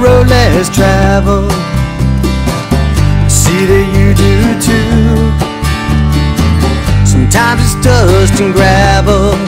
Road less traveled. See that you do too. Sometimes it's dust and gravel.